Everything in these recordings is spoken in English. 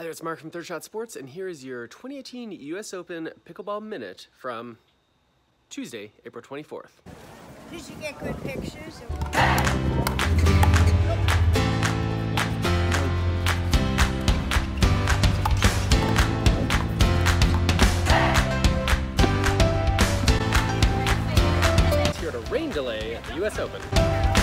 Hi there, it's Mark from Third Shot Sports, and here is your 2018 US Open Pickleball Minute from Tuesday, April 24th. Did you get good pictures? It's here at a rain delay at the US Open.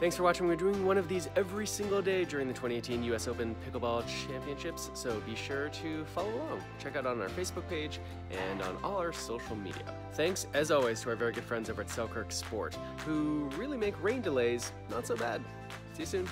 Thanks for watching. We're doing one of these every single day during the 2018 US Open Pickleball Championships, so be sure to follow along. Check out on our Facebook page and on all our social media. Thanks, as always, to our very good friends over at Selkirk Sport, who really make rain delays not so bad. See you soon.